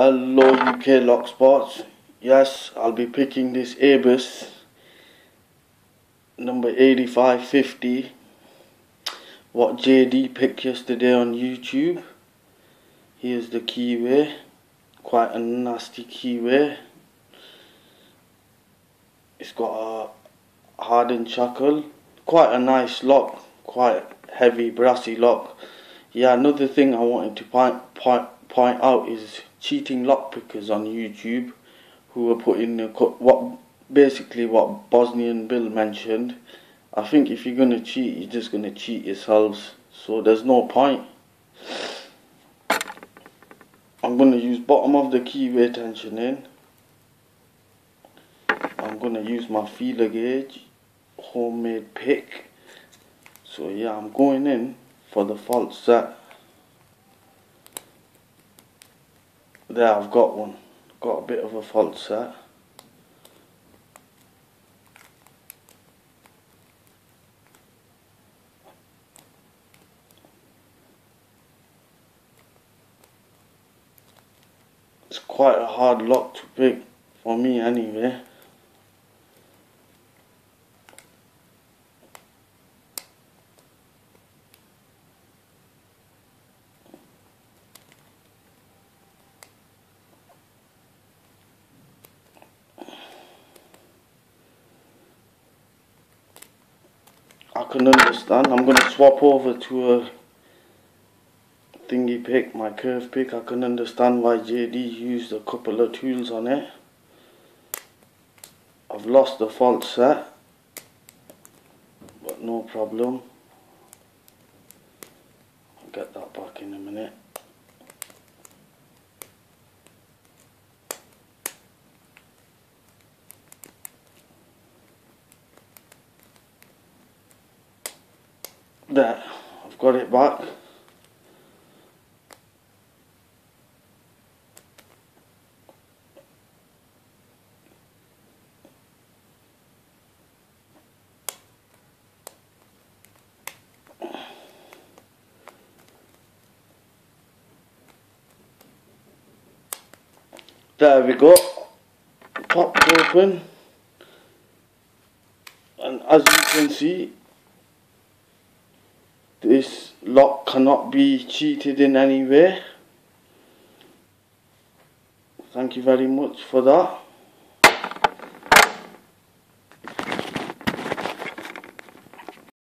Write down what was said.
Hello UK lock spots. Yes, I'll be picking this ABUS number 8550 what JD picked yesterday on YouTube. Here's the keyway. Quite a nasty keyway. It's got a hardened shackle. Quite a nice lock. Quite heavy brassy lock. Yeah, another thing I wanted to point, point, point out is cheating lockpickers on YouTube who are putting what basically what Bosnian Bill mentioned. I think if you're going to cheat, you're just going to cheat yourselves. So there's no point. I'm going to use bottom of the keyway tensioning. I'm going to use my feeler gauge, homemade pick. So yeah, I'm going in for the false set. There, I've got one. Got a bit of a false set. It's quite a hard lock to pick for me anyway. I can understand. I'm going to swap over to a thingy pick, my curve pick. I can understand why JD used a couple of tools on it. I've lost the false set, but no problem. I'll get that back in a minute. There, I've got it back. There we go. Popped open. And as you can see, this lock cannot be cheated in any way. Thank you very much for that.